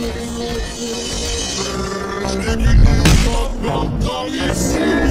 Let me up, don't call me